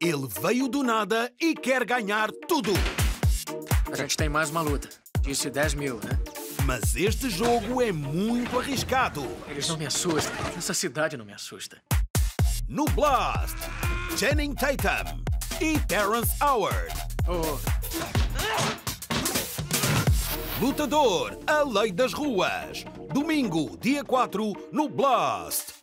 Ele veio do nada e quer ganhar tudo. A gente tem mais uma luta. Disse 10 mil, né? Mas este jogo é muito arriscado. Eles não me assustam. Essa cidade não me assusta. No Blast, Channing Tatum e Terrence Howard. Oh, Lutador, a lei das ruas. Domingo, dia 4, no Blast.